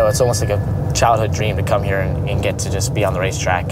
know, it's almost like a childhood dream to come here and, and get to just be on the racetrack.